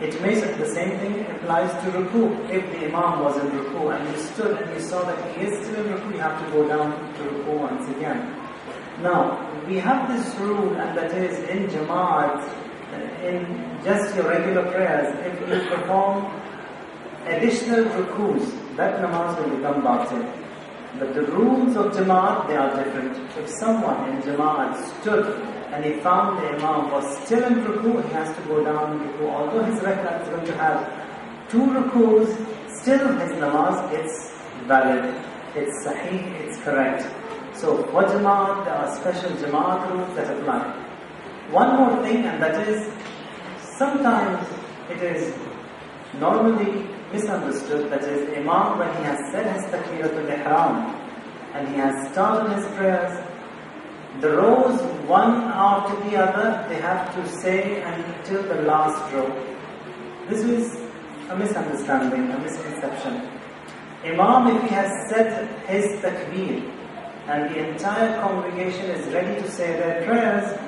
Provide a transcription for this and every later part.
It makes it the same thing applies to ruku. If the imam was in ruku and you stood and you saw that he is still in ruku, you have to go down to ruku once again. Now, we have this rule and that is in Jamaat, uh, in just your regular prayers, if you perform additional rukus, that namaz will become batil. But the rules of Jamaat, they are different. If someone in Jamaat stood and he found the Imam was still in ruku, he has to go down in ruku. Although his rak'ah is going to have two rukus, still his namaz, is valid, it's sahih, it's correct. So for Jamaat, there are special Jamaat rules that apply. One more thing, and that is, sometimes it is normally misunderstood. That is, Imam, when he has said his takbiratul ihram and he has started his prayers, the rows one after the other, they have to say until the last row. This is a misunderstanding, a misconception. Imam, if he has said his takbir and the entire congregation is ready to say their prayers,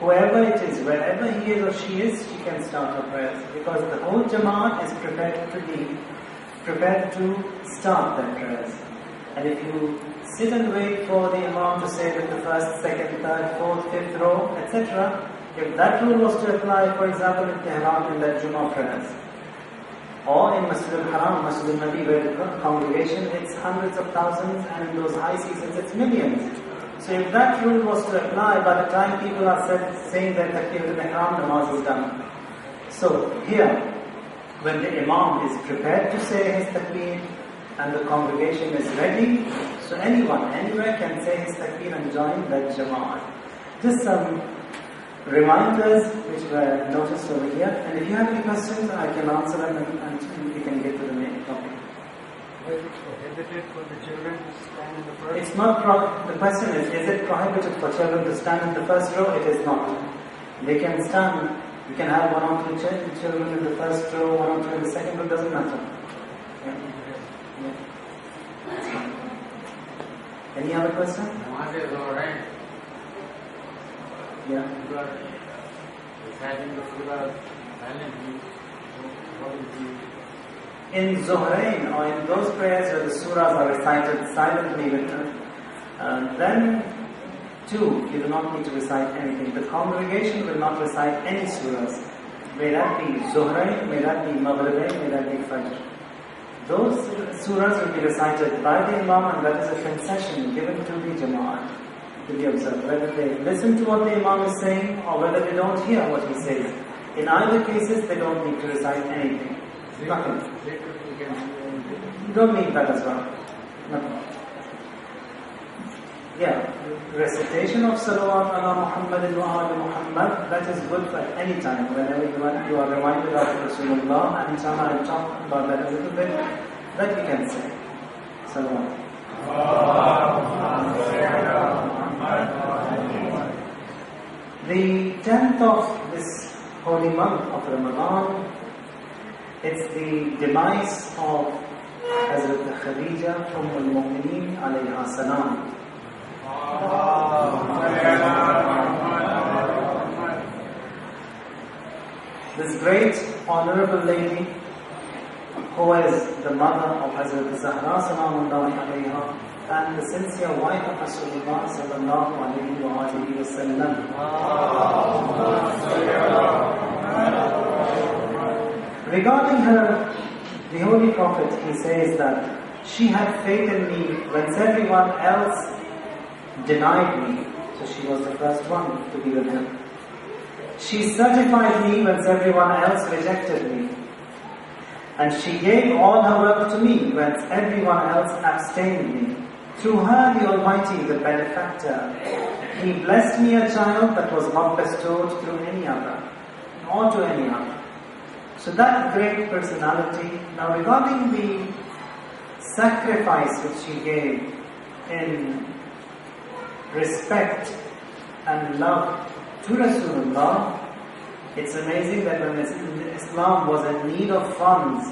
whoever it is, wherever he is or she is, she can start her prayers because the whole Jamaat is prepared to be prepared to start their prayers. And if you sit and wait for the Imam to say that the first, second, third, fourth, fifth row, etc., if that rule was to apply, for example, in Tehran in the Jummah prayers, or in Masjid al-Haram, Masjid al-Nabi, where the congregation it's hundreds of thousands, and in those high seasons it's millions. So if that rule was to apply, by the time people are said, saying that takbir al-ihram, namaz is done. So here, when the imam is prepared to say his takbir, and the congregation is ready, so anyone, anywhere can say his takbir and join that jama'at. Just some reminders which were noticed over here, and if you have any questions, I can answer them and, and we can get to the main topic. For the children to stand in the first? It's not pro- the question is, is it prohibited for children to stand in the first row? It is not. They can stand, you can have one or two children in the first row, one or two in the second row, doesn't matter. Yeah. That's fine. Any other question? Namaz is alright. Yeah. You are reciting the surah silently. What is the In Zuhrain or in those prayers where the surahs are recited silently with uh, then too you do not need to recite anything. The congregation will not recite any surahs. May that be Zuhrain, may that be Maghribain, may that be Fajr. Those surahs will be recited by the Imam and that is a concession given to the Jama'at to be observed. Whether they listen to what the Imam is saying or whether they don't hear what he says. In either cases, they don't need to recite anything. Nothing. later we can do anything? You don't need that as well. Nothing. Yeah, recitation of salawat ala Muhammad wa ala Muhammad, that is good for any time. Whenever you are, reminded of Rasulullah, and inshallah I'll talk about that a little bit, that you can say. Salawat. The 10th of this holy month of Ramadan, it's the demise of Hazrat Khadija Umm al-Mu'mineen alayha salam. This great honorable lady who is the mother of Hazrat Zahra alayha and the sincere wife of Rasulullah sallallahu alayhi wa alihi wa sallam. Regarding her, the Holy Prophet, he says that she had faith in me when everyone else denied me. So she was the first one to be with him. She certified me when everyone else rejected me. And she gave all her work to me when everyone else abstained me. Through her, the Almighty, the benefactor, He blessed me a child that was not bestowed through any other, or to any other. So that great personality. Now regarding the sacrifice which she gave in respect and love to Rasulullah, it's amazing that when Islam was in need of funds,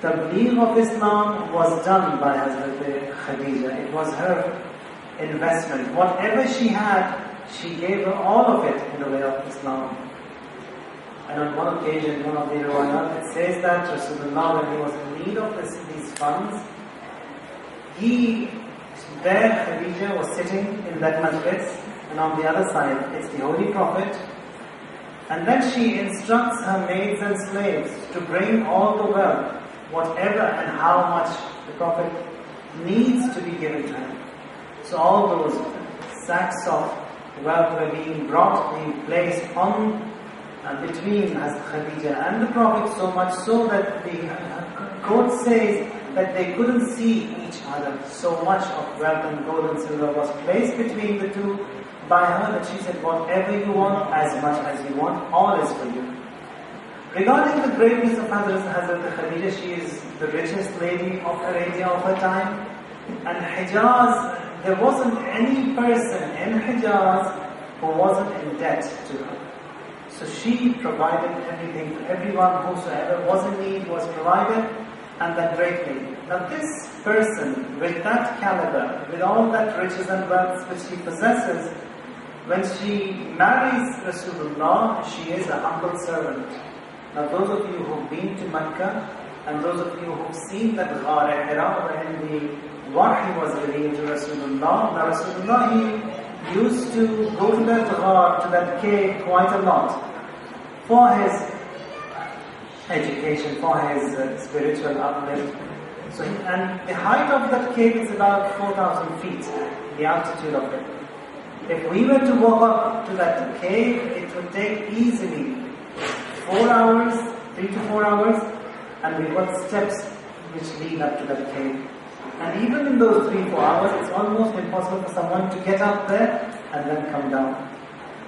Tabligh of Islam was done by Hazrat Khadija. It was her investment. Whatever she had, she gave her all of it in the way of Islam. And on one occasion, one of the riwayat, it says that Rasulullah, when he was in need of this, these funds, he, there Khadija was sitting in that majlis, and on the other side, it's the Holy Prophet. And then she instructs her maids and slaves to bring all the wealth, whatever and how much the Prophet needs to be given to him. So all those sacks of wealth were being brought, being placed on and between as Khadija and the Prophet so much so that the uh, quote says that they couldn't see each other. So much of wealth and gold and silver was placed between the two by her that she said, whatever you want, as much as you want, all is for you. Regarding the greatness of Hazrat, Hazrat Khadija, she is the richest lady of Arabia of her time. And Hijaz, there wasn't any person in Hijaz who wasn't in debt to her. So she provided everything for everyone, whosoever was in need was provided, and that greatly. Now this person, with that caliber, with all that riches and wealth which she possesses, when she marries Rasulullah, she is a humble servant. Now those of you who've been to Mecca, and those of you who've seen that Ghar Hira, when the Wahi was revealed to Rasulullah, now Rasulullah, he used to go to that Ghar, to that cave quite a lot for his education, for his uh, spiritual uplift. So, and the height of that cave is about 4,000 feet, the altitude of it. If we were to walk up to that cave, it would take easily four hours, three to four hours, and we've got steps which lead up to that cave. And even in those three, four hours, it's almost impossible for someone to get up there and then come down.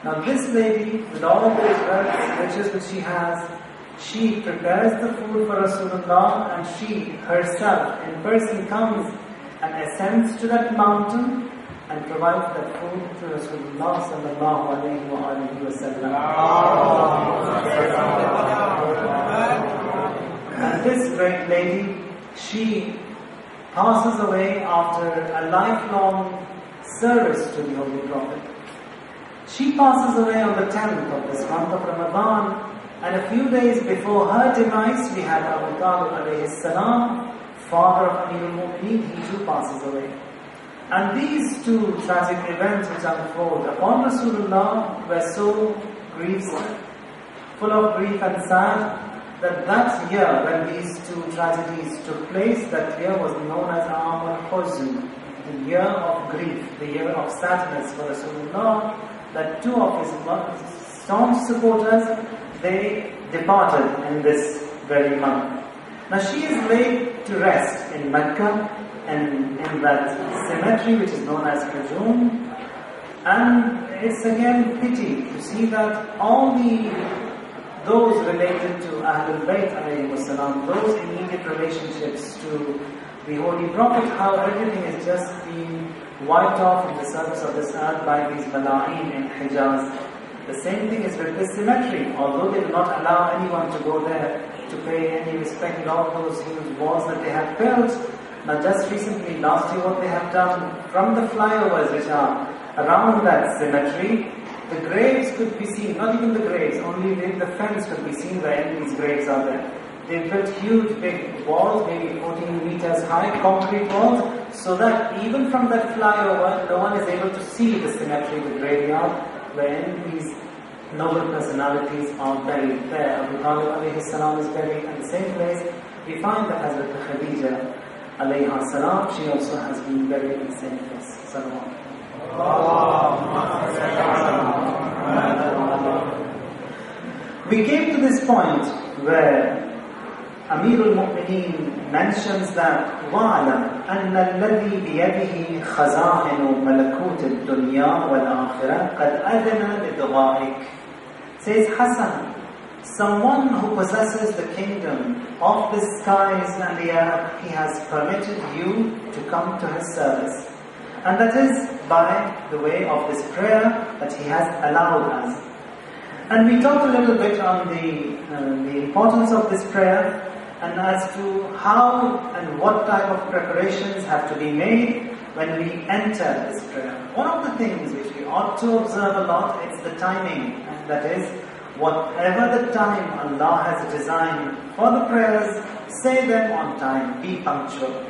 Now this lady, with all of those riches which she has, she prepares the food for Rasulullah and she herself in person comes and ascends to that mountain and provides that food to Rasulullah sallallahu alayhi wa alihi wa sallam. And this great lady, she passes away after a lifelong service to the Holy Prophet. She passes away on the 10th of this month of Ramadan, and a few days before her demise, we had Abu Talib alayhi salam, father of Amir al-Mu'mineen, he too passes away. And these two tragic events which unfold upon Rasulullah were so grievous, full of grief and sad, that that year when these two tragedies took place, that year was known as Aam al-Huzn, the year of grief, the year of sadness for Rasulullah, that two of his staunch supporters, they departed in this very month. Now she is laid to rest in Mecca and in that cemetery which is known as Hujum. And it's again pity to see that all the those related to Ahlul Bayt alayhi those immediate relationships to the Holy Prophet, how everything is just being wiped off from the surface of this earth by these mala'in in Hijaz. The same thing is with this cemetery. Although they do not allow anyone to go there to pay any respect in all those huge walls that they have built, now just recently, last year, what they have done from the flyovers which are around that cemetery, the graves could be seen, not even the graves, only the fence could be seen where these graves are there. They built huge big walls, maybe 14 meters high, concrete walls, so that even from that flyover, no one is able to see the cemetery, the graveyard, when these noble personalities are buried there. Abu Talib alayhi salam is buried in the same place. We find that Hazrat Khadija alayhi salam, she also has been buried in the same place. Salam. We came to this point where Amir al-Mu'mineen mentions that وَعْلَمْ أَنَّ الَّذِي بِيَدِهِ خَزَائِنُ مَلَكُوتِ الدُّنْيَا وَالْآخِرَةِ قَدْ أَذَنَ لِدْغَائِكَ Says Hassan, someone who possesses the kingdom of the skies and the earth, he has permitted you to come to his service. And that is by the way of this prayer that he has allowed us. And we talked a little bit on the, uh, the importance of this prayer and as to how and what type of preparations have to be made when we enter this prayer. One of the things which we ought to observe a lot is the timing, and that is whatever the time Allah has designed for the prayers, say them on time, be punctual.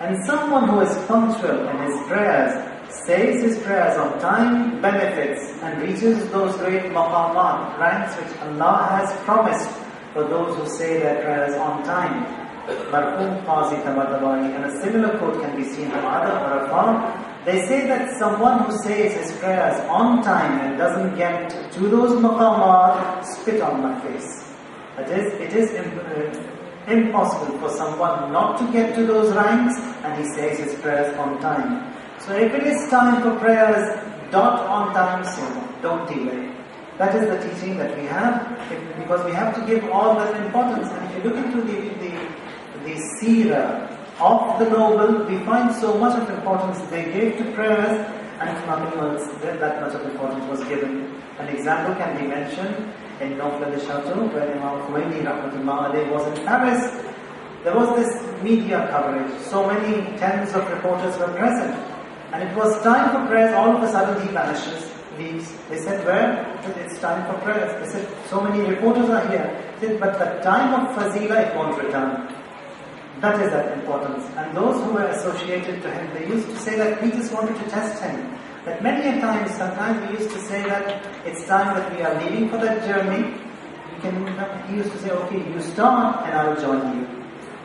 And someone who is punctual in his prayers, says his prayers on time, benefits and reaches those great maqamat, ranks which Allah has promised for those who say their prayers on time. Marhum Qazi Tabatabai, and a similar quote can be seen from other Arafat. They say that someone who says his prayers on time and doesn't get to those maqamat, spit on my face. It is, it is uh, impossible for someone not to get to those ranks and he says his prayers on time. So if it is time for prayers, dot on time soon, don't delay. That is the teaching that we have because we have to give all that importance. And if you look into the, the, the seerah of the noble, we find so much of importance they gave to prayers and nothing else that much of importance was given. An example can be mentioned in Nofl al where Imam Khomeini was in Paris. There was this media coverage. So many tens of reporters were present. And it was time for prayers, all of a sudden he vanishes, They said, where? It's time for prayers. They said, so many reporters are here. Said, but the time of fazila, it won't return. That is that importance. And those who were associated to him, they used to say that we just wanted to test him. That many a times, sometimes we used to say that it's time that we are leaving for that journey. You can, he used to say, okay, you start and I will join you.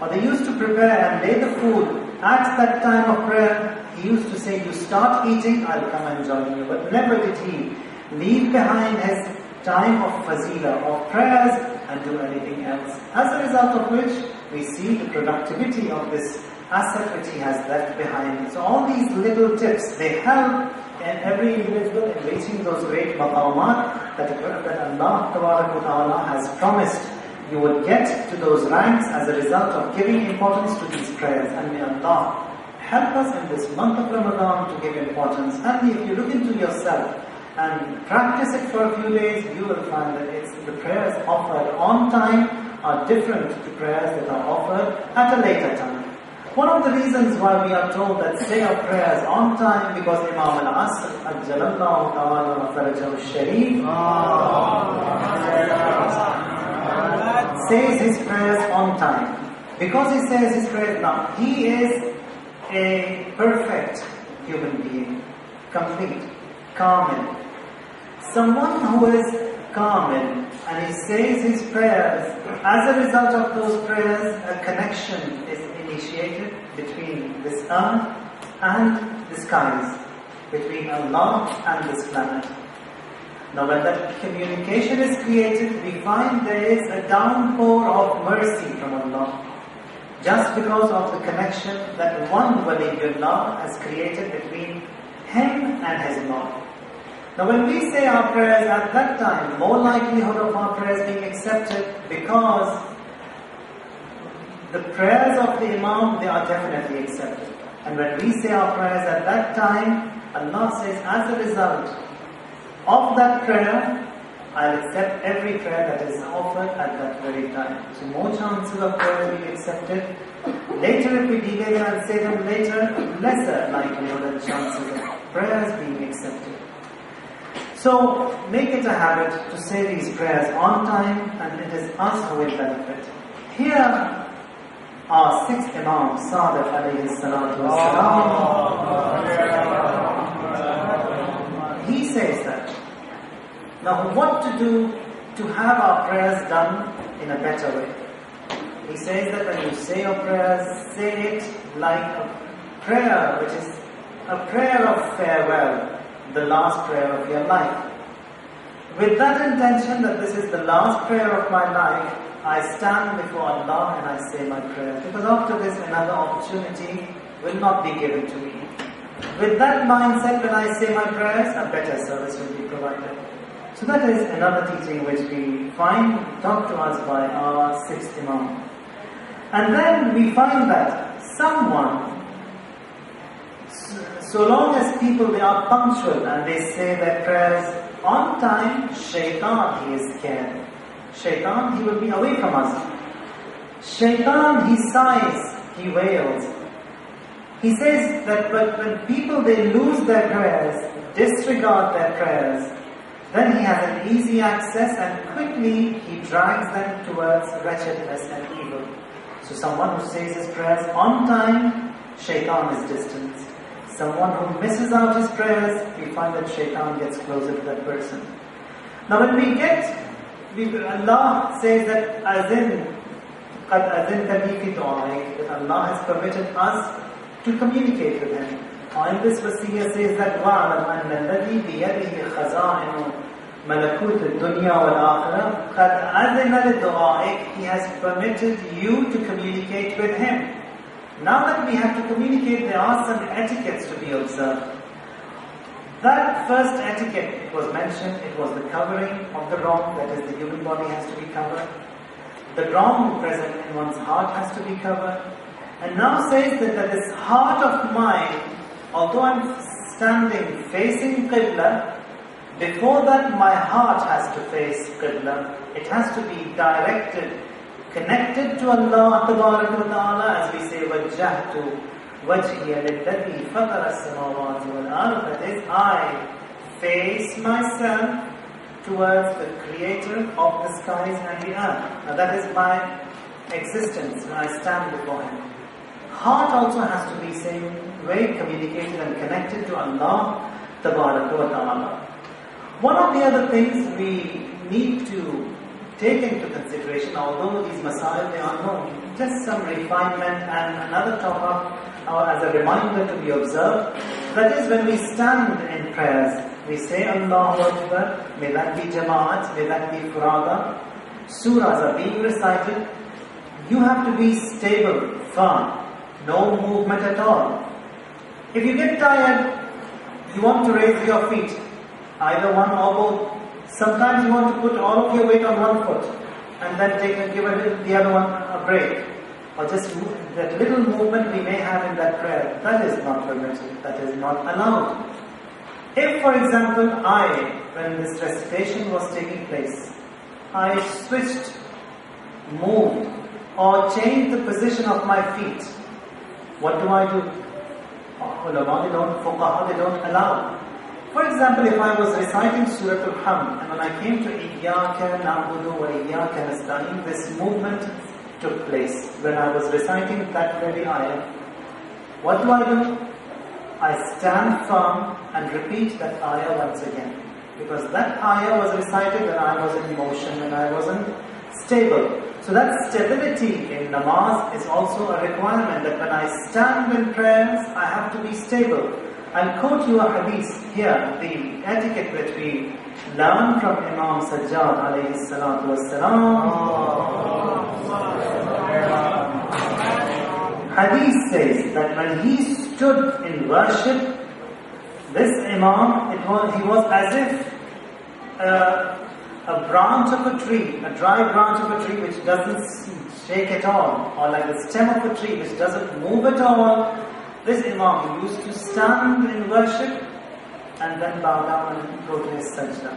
Or they used to prepare and lay the food at that time of prayer he used to say, You start eating, I'll come and join you. But never did he leave behind his time of fazila, of prayers, and do anything else. As a result of which, we see the productivity of this asset which he has left behind. So all these little tips, they help in every individual in reaching those great maqamat that, that Allah Ta'ala has promised. You will get to those ranks as a result of giving importance to these prayers. And may Allah help us in this month of Ramadan to give importance. And if you look into yourself and practice it for a few days, you will find that it's the prayers offered on time are different to prayers that are offered at a later time. One of the reasons why we are told that say our prayers on time because Imam al-Asr Ajjalallahu Ta'ala Farajahu Sharif says his prayers on time. Because he says his prayers now, he is a perfect human being, complete, kamil. Someone who is kamil and he says his prayers, as a result of those prayers, a connection is initiated between this earth and the skies, between Allah and this planet. Now when that communication is created, we find there is a downpour of mercy from Allah just because of the connection that one Waliullah has created between him and his Lord. Now when we say our prayers at that time, more likelihood of our prayers being accepted because the prayers of the Imam, they are definitely accepted. And when we say our prayers at that time, Allah says as a result of that prayer, I'll accept every prayer that is offered at that very time. So more chances of prayer being accepted. Later if we delay them and say them later, lesser likelihood and chances of prayers being accepted. So make it a habit to say these prayers on time and it is us who will benefit. Here are six Imams, Sadiq alayhi salatu oh, He says that now, what to do to have our prayers done in a better way? He says that when you say your prayers, say it like a prayer which is a prayer of farewell, the last prayer of your life. With that intention that this is the last prayer of my life, I stand before Allah and I say my prayer. Because after this, another opportunity will not be given to me. With that mindset, when I say my prayers, a better service will be provided. So that is another teaching which we find taught to us by our sixth Imam. And then we find that someone, so long as people they are punctual and they say their prayers on time, shaitan he is scared. Shaitan he will be away from us. Shaitan he sighs, he wails. He says that when people they lose their prayers, disregard their prayers, then he has an easy access and quickly he drags them towards wretchedness and evil. So someone who says his prayers on time, shaitan is distant. Someone who misses out his prayers, we find that shaitan gets closer to that person. Now when we get, we, Allah says that as in قد أذنت لي في دعائك that Allah has permitted us to communicate with Him. And this wasiyah says that وَعْلَمْ أَنَّ الَّذِي بِيَدِهِ خَزَائِنُ ملكوت الدنيا والآخرة قد أذن لدعائك He has permitted you to communicate with Him. Now that we have to communicate, there are some etiquettes to be observed. That first etiquette, it was mentioned, it was the covering of the wrong, that is, the human body has to be covered. The wrong present in one's heart has to be covered. And now says that, that this heart of mine, although I'm standing facing Qibla, before that my heart has to face Qibla. It has to be directed, connected to Allah Ta'ala as we say, وَجَّهْتُ وَجْهِيَ لِلَّذِي فَطَرَ السَّمَاوَاتِ وَالْأَرْضِ That is, I face myself towards the creator of the skies and the earth. Now that is my existence when I stand before him. Heart also has to be same way communicated and connected to Allah Ta'ala. One of the other things we need to take into consideration, although these masail they are known, just some refinement and another topic uh, as a reminder to be observed. That is when we stand in prayers, we say Allahu Akbar, may that be Jama'at, may that be Furada. Surahs are being recited. You have to be stable, firm, no movement at all. If you get tired, you want to raise your feet, either one or both. Sometimes you want to put all of your weight on one foot and then take and give the other one a break. Or just move, that little movement we may have in that prayer, that is not permitted, that is not allowed. If, for example, I, when this recitation was taking place, I switched, moved, or changed the position of my feet, what do I do? Ulama, they don't, fuqaha, they don't allow. For example, if I was reciting Surah Al-Hamd, and when I came to Iyaka na'budu wa Iyaka nasta'in, this movement took place. When I was reciting that very ayah, what do I do? I stand firm and repeat that ayah once again. Because that ayah was recited when I was in motion, when I wasn't stable. So that stability in namaz is also a requirement that when I stand in prayers, I have to be stable. I'll quote you a hadith here, the etiquette that we learn from Imam Sajjad alayhi salatu Hadith says that when he stood in worship, this Imam, it was, he was as if uh, a branch of a tree, a dry branch of a tree which doesn't shake at all, or like the stem of a tree which doesn't move at all. This Imam used to stand in worship and then bow down and go to his sajda.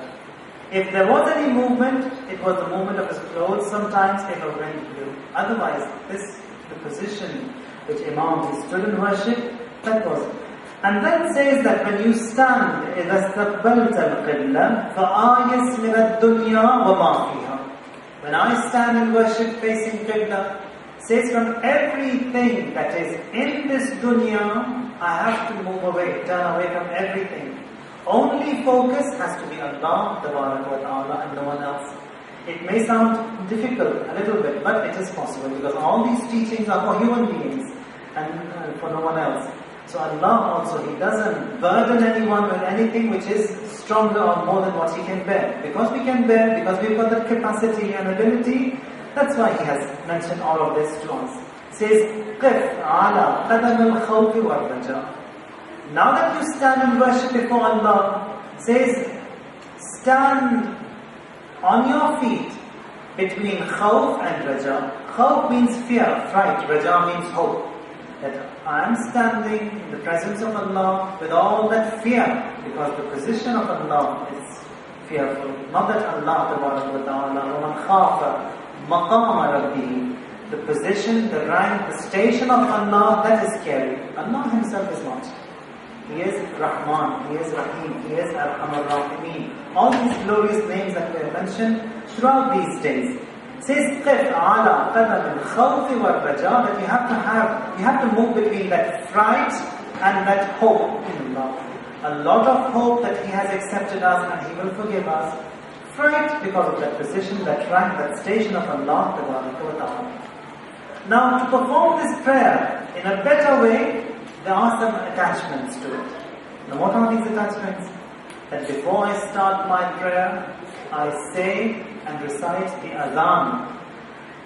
If there was any movement, it was the movement of his clothes sometimes if a wind blew. Otherwise, this the position which Imam stood in worship, that was. And then says that when you stand, إِذَا اسْتَقْبَلْتَ الْقِبْلَةِ فَآيَسْ مِنَ الدُّنْيَا وَمَا فِيهَا When I stand in worship facing Qibla, says from everything that is in this dunya, I have to move away, turn away from everything. Only focus has to be Allah, Ta'ala, and no one else. It may sound difficult a little bit, but it is possible because all these teachings are for human beings and uh, for no one else. So Allah also, He doesn't burden anyone with anything which is stronger or more than what He can bear. Because we can bear, because we've got that capacity and ability, that's why He has mentioned all of this to us. says, قِفْ عَلَى قَدَمِ الْخَوْفِ وَالرَّجَاءِ Now that you stand and worship before Allah, says, stand on your feet between khawf and raja. Khawf means fear, fright. Raja means hope. That I am standing in the presence of Allah with all that fear because the position of Allah is fearful. Not that Allah Ta'ala the position, the rank, the station of Allah that is scary. Allah Himself is not. He is Rahman, He is Rahim, He is Arhamar Rahimeen. All these glorious names that we have mentioned throughout these days says Allah that you have to have, you have to move between that fright and that hope in Allah. A lot of hope that He has accepted us and He will forgive us. Fright because of that position, that rank, that station of Allah. Now, to perform this prayer in a better way, there are some attachments to it. Now, what are these attachments? That before I start my prayer, I say and recite the adhan.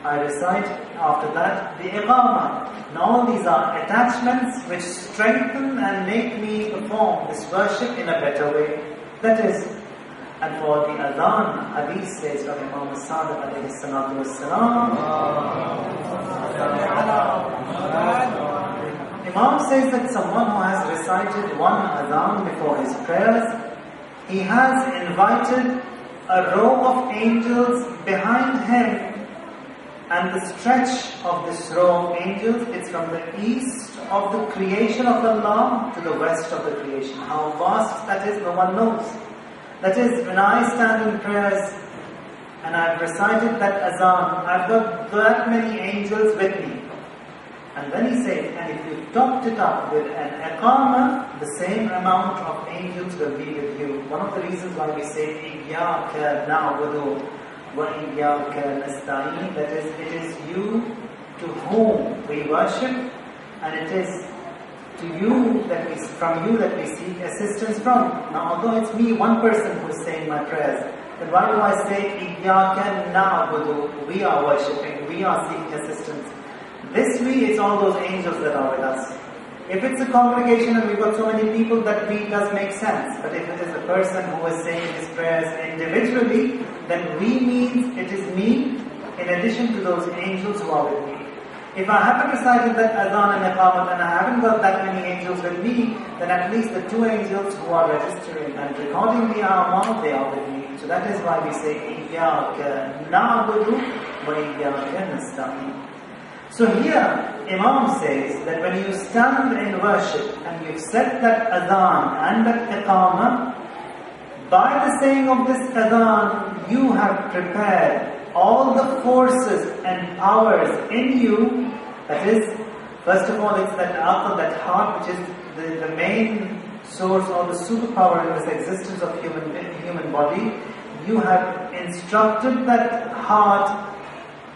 I recite after that the iqamah. Now these are attachments which strengthen and make me perform this worship in a better way. That is, and for the adhan, hadith says from Imam Sadiq alayhi salatu Imam says that someone who has recited one adhan before his prayers, he has invited a row of angels behind him and the stretch of this row of angels is from the east of the creation of Allah to the west of the creation. How vast that is, no one knows. That is, when I stand in prayers and I've recited that azan, I've got that many angels with me. And then he said, and if you topped it up with an iqama, the same amount of angels will be with you. One of the reasons why we say, إِيَّاكَ نَعْبُدُ وَإِيَّاكَ nastain, That is, it is you to whom we worship, and it is to you that we, from you that we seek assistance from. Now, although it's me, one person who's saying my prayers, but why do I say, إِيَّاكَ نَعْبُدُ We are worshipping, we are seeking assistance this we is all those angels that are with us. If it's a congregation and we've got so many people, that we does make sense. But if it is a person who is saying his prayers individually, then we means it is me in addition to those angels who are with me. If I haven't recited that Adhan and Iqamat and I haven't got that many angels with me, then at least the two angels who are registering and recording me are among they are with me. So that is why we say, إِيَّاكَ نَعْبُدُ وَإِيَّاكَ نَسْتَعِينَ so here, Imam says that when you stand in worship and you've said that adhan and that iqamah, by the saying of this adhan, you have prepared all the forces and powers in you. That is, first of all, it's that aql, that heart, which is the, the main source or the superpower in this existence of human human body. You have instructed that heart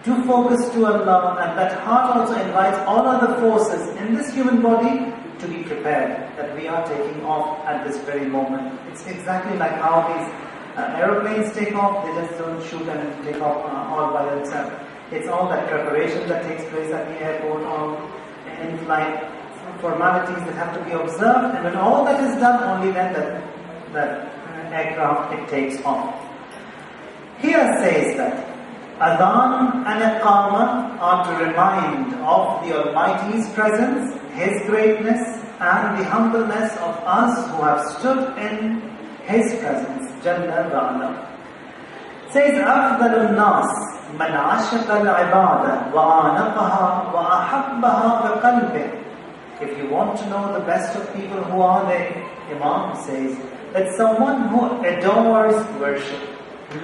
to focus to Allah and that heart also invites all other forces in this human body to be prepared that we are taking off at this very moment. It's exactly like how these uh, aeroplanes take off, they just don't shoot and take off uh, all by themselves. It's all that preparation that takes place at the airport or in flight, formalities that have to be observed and when all that is done, only then that, that aircraft it takes off. Here says that Adhan and Iqamah are to remind of the Almighty's presence, His greatness, and the humbleness of us who have stood in His presence. Jalla wa'ala. Says أفضل الناس من عشق العبادة وعانقها وأحبها بقلبه If you want to know the best of people, who are they? Imam says that someone who adores worship,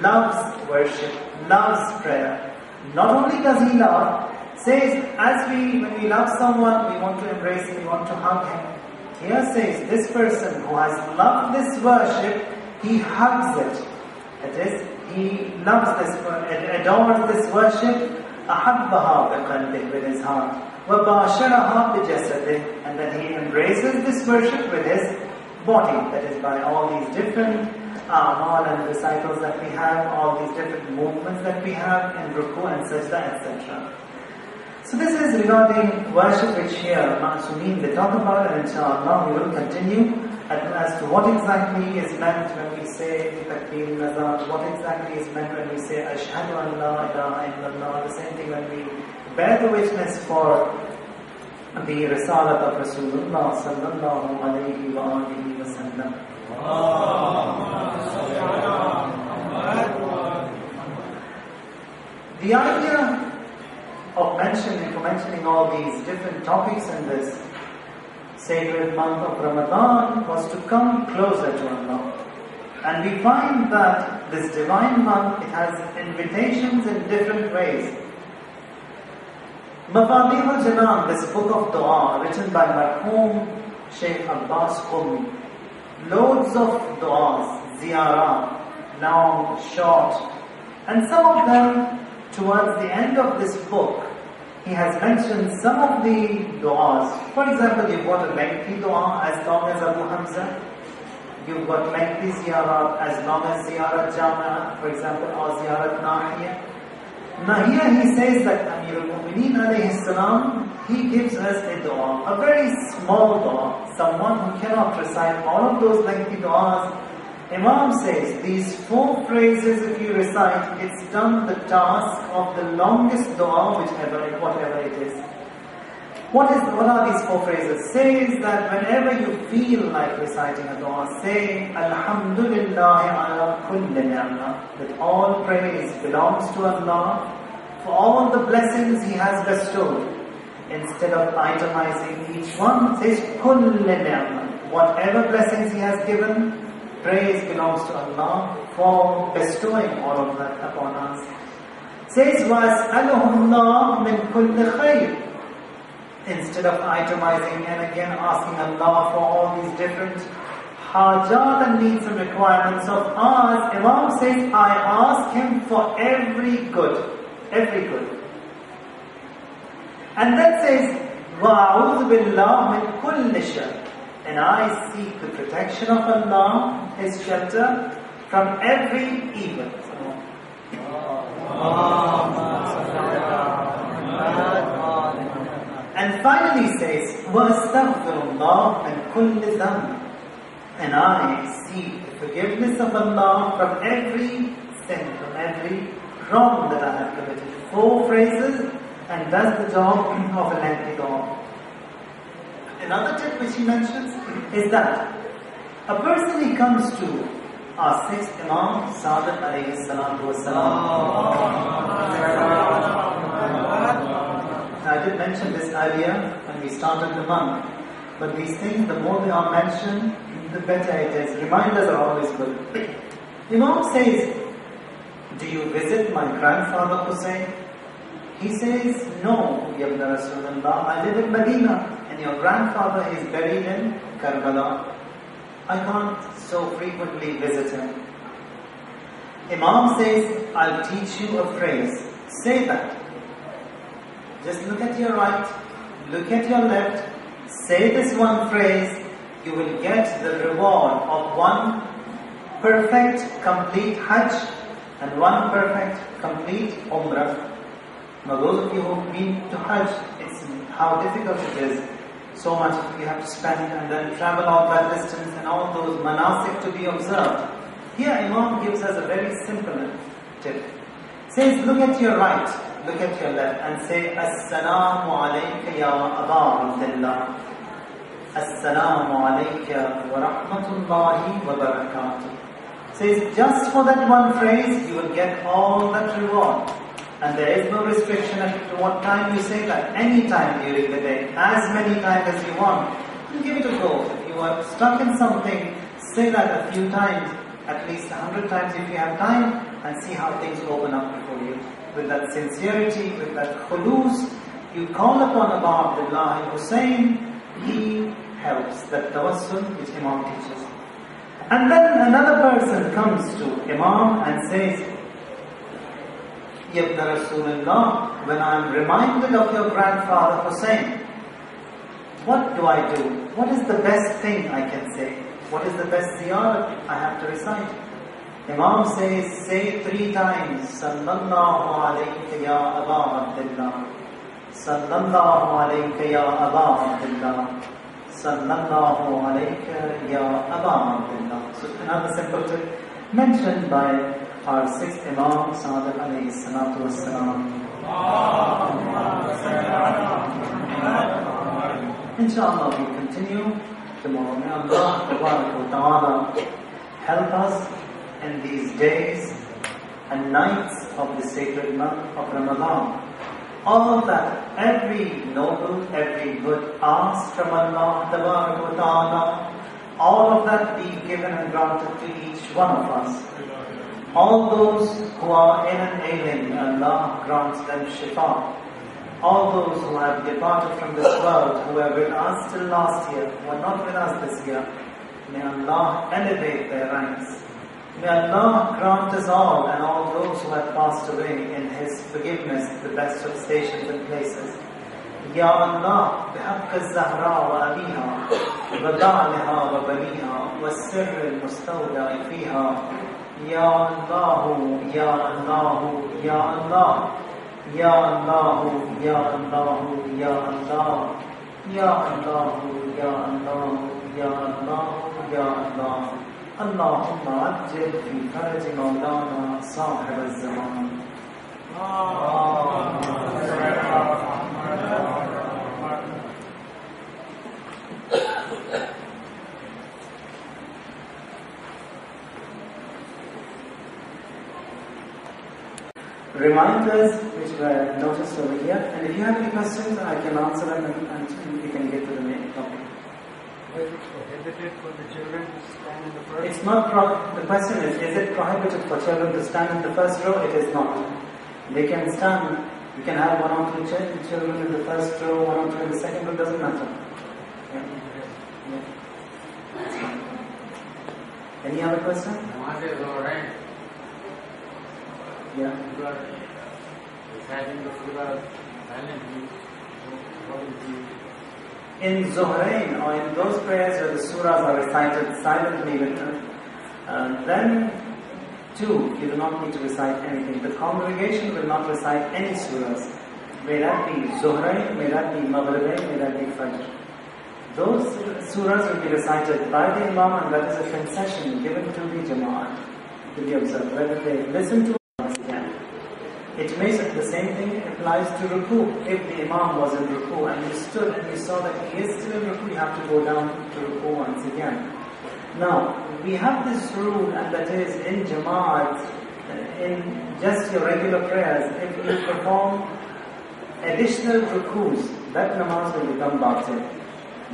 loves worship, loves prayer. Not only does he love, says as we when we love someone, we want to embrace him, we want to hug him. Here says this person who has loved this worship, he hugs it. That is, he loves this, adores this worship, أحبها بقلبه with his heart, وباشرها بجسده, and then he embraces this worship with his body. That is by all these different um, amal and recitals that we have, all these different movements that we have in ruku and sajda, etc. So this is regarding worship which here Ma'asumin they talk about and inshallah we will continue as to what exactly is meant when we say takbir nazar, what exactly is meant when we say ashhadu an la ilaha illallah, the same thing when we bear the witness for the risalat of Rasulullah sallallahu alayhi wa alihi wa sallam. The idea of mentioning, mentioning all these different topics in this, sacred month of Ramadan was to come closer to Allah. And we find that this divine month, it has invitations in different ways. Mafatih al-Jinan, this book of dua written by Marhum Sheikh Abbas Qumi. Loads of du'as, ziyarah, long, short, and some of them towards the end of this book, he has mentioned some of the du'as. For example, you've got a lengthy du'a as long as Abu Hamza. You've got lengthy ziyarat as long as ziyarat Jama'a, for example, or ziyarat Nahiyah. Now here he says that Amir al-Mu'mineen alayhi salam, he gives us a dua, a very small dua, someone who cannot recite all of those lengthy du'as. Imam says, these four phrases if you recite, it's done the task of the longest dua, whichever, whatever it is. What is what are these four phrases? Says that whenever you feel like reciting a dua, say Alhamdulillah ala kulli ni'mah. That all praise belongs to Allah for all the blessings He has bestowed. Instead of itemizing each one, says kulli ni'mah. Whatever blessings He has given, praise belongs to Allah for bestowing all of that upon us. Says وَأَسْأَلُهُ اللَّهُ مِنْ كُلِّ خَيْرٍ instead of itemizing and again asking Allah for all these different hajat and needs and requirements of ours, Imam says, I ask Him for every good, every good. And then says, وَأَعُوذُ بِاللَّهِ مِنْ كُلِّ شَرٍ And I seek the protection of Allah, His shelter, from every evil. And finally says, وَأَسْتَغْفِرُ اللَّهِ مِنْ كُلِّ ذَنْبٍ And I seek the forgiveness of Allah from every sin, from every wrong that I have committed. Four phrases and does the job of a lengthy dua. Another tip which he mentions is that a person he comes to our sixth Imam, Sadiq alayhi salatu I did mention this earlier when we started the month. But these things, the more they are mentioned, the better it is. Reminders are always good. Imam says, Do you visit my grandfather Hussein? He says, No, Yabna Rasulullah, I live in Medina and your grandfather is buried in Karbala. I can't so frequently visit him. Imam says, I'll teach you a phrase. Say that. Just look at your right, look at your left, say this one phrase, you will get the reward of one perfect, complete Hajj and one perfect, complete Umrah. Now those of you who've been to Hajj, it's how difficult it is. So much you have to spend and then travel all that distance and all those manasik to be observed. Here Imam gives us a very simple tip. Says, look at your right, look at your left and say, Assalamu alayka ya Aba Abdullah. Assalamu alayka wa rahmatullahi wa barakatuh. Says, just for that one phrase, you will get all that reward. And there is no restriction as to what time you say that. Any time during the day, as many times as you want. You give it a go. If you are stuck in something, say that a few times, at least a hundred times if you have time, and see how things open up before you. With that sincerity, with that khulus, you call upon Abu Abdullah Hussein, he helps. That tawassul which Imam teaches. And then another person comes to Imam and says, Yabna Rasulullah, when I am reminded of your grandfather Hussein, what do I do? What is the best thing I can say? What is the best ziyarat I have to recite? Imam says, say three times, Sallallahu alayka ya Aba Abdullah. Sallallahu alayka ya Aba Abdullah. Sallallahu alayka ya Aba Abdullah. So another simple tip mentioned by our sixth Imam, Sadiq alayhi salatu wassalam. Inshallah, we continue tomorrow. May Allah ta'ala help us in these days and nights of the sacred month of Ramadan. all of that, every noble, every good ask from Allah Ta'ala, all of that be given and granted to each one of us. All those who are in and ailing, Allah grants them shifa. All those who have departed from this world, who were with us till last year, who are not with us this year, may Allah elevate their ranks. May Allah grant us all and all those who have passed away in His forgiveness the best of stations and places. يا الله بحق الزهراء وأبيها وبعلها وبنيها والسر المستودع فيها یا اللہ یا اللہ یا اللہ یا اللہ یا اللہ یا اللہ یا اللہ یا اللہ یا اللہ یا اللہ اللهم عجل في فرج مولانا صاحب الزمان. آمين Reminders which were noticed over here, and if you have any questions, I can answer them and, and we can get to the main topic. Is it prohibited for the children to stand in the first? It's not pro- the question is, is it prohibited for children to stand in the first row? It is not. They can stand, you can have one or two ch- children in the first row, one or two in the second row, doesn't matter. Yeah. Yeah. Any other question? In Zuhrain or in those prayers where the surahs are recited silently, with, uh, then too you do not need to recite anything. The congregation will not recite any surahs. May that be Zuhrain, may that be Maghribain, may that be Fajr. Those surahs will be recited by the Imam and that is a concession given to the Jama'at to be observed. Whether they listen to. It may the same thing applies to ruku. If the Imam was in ruku and you stood and you saw that he is still in ruku, you have to go down to ruku once again. Now, we have this rule and that is in Jamaat, uh, in just your regular prayers, if you perform additional rukus, that namaz will become batil.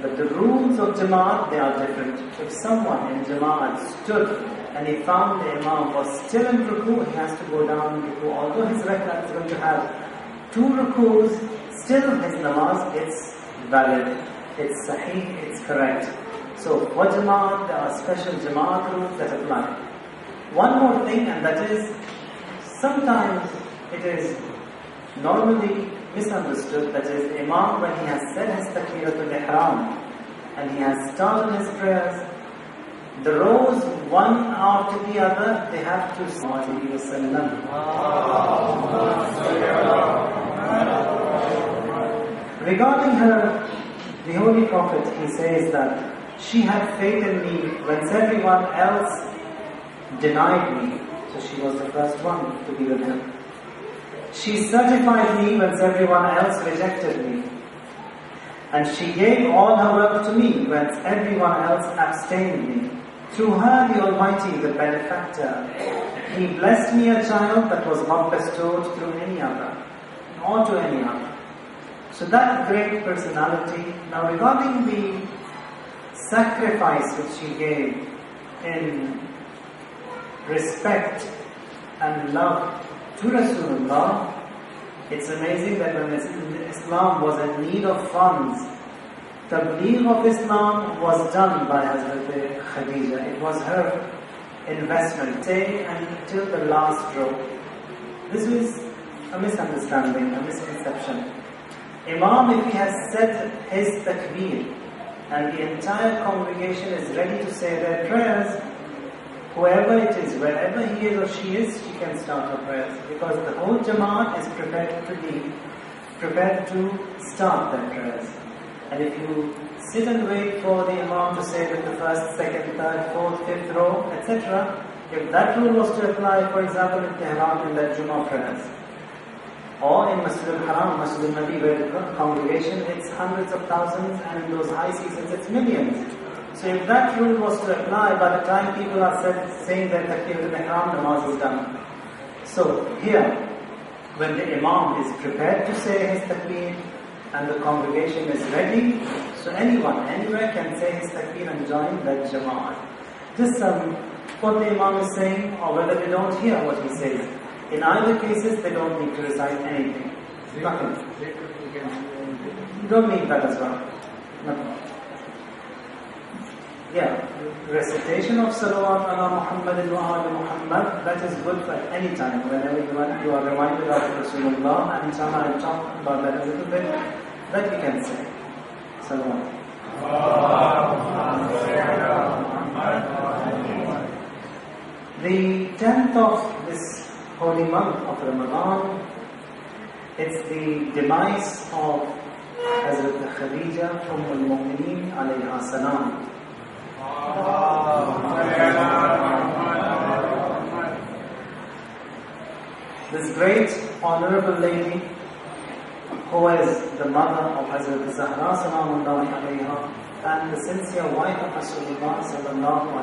But the rules of Jamaat, they are different. If someone in Jamaat stood and he found the Imam was still in ruku, he has to go down in ruku. Although his rak'ah is going to have two rukus, still his namaz, it's valid, it's sahih, it's correct. So for Jamaat, there are special Jamaat rules that apply. One more thing, and that is, sometimes it is normally misunderstood, that is, Imam when he has said his takbiratul ihram and he has started his prayers, the rows one after the other, they have to sallallahu Regarding her, the Holy Prophet, he says that she had faith in me when everyone else denied me. So she was the first one to be with him. She certified me when everyone else rejected me. And she gave all her work to me when everyone else abstained me. Through her, the Almighty, the benefactor, He blessed me a child that was not bestowed through any other, or to any other. So that great personality. Now regarding the sacrifice which she gave in respect and love to Rasulullah, it's amazing that when Islam was in need of funds, Tabligh of Islam was done by Hazrat Khadija. It was her investment, day and until the last drop. This is a misunderstanding, a misconception. Imam, if he has said his takbir, and the entire congregation is ready to say their prayers, whoever it is, wherever he is or she is, she can start her prayers because the whole Jamaat is prepared to be prepared to start their prayers. And if you sit and wait for the Imam to say that the first, second, third, fourth, fifth row, etc., if that rule was to apply, for example, in Tehran in the Jummah prayers, or in Masjid al-Haram, Masjid al-Nabi, where the congregation, it's hundreds of thousands, and in those high seasons, it's millions. So if that rule was to apply, by the time people are said, saying that Takbir al-Ihram, namaz is done. So here, when the Imam is prepared to say his takbir and the congregation is ready, so anyone, anywhere can say his takbir and join that jama'at. Just um, what the Imam is saying or whether they don't hear what he says. In either cases, they don't need to recite anything. Nothing. You don't need that as well. Nothing. Yeah, recitation of salawat ala Muhammad wa ala Muhammad, that is good for any time. Whenever you are, you are reminded of Rasulullah, and inshallah I'll talk about that a little bit, that you can say. Salawat. The 10th of this holy month of Ramadan, it's the demise of Hazrat Khadija from al-Mu'mineen alayha salam. This great honorable lady who is the mother of Hazrat Zahra and the sincere wife of Rasulullah sallallahu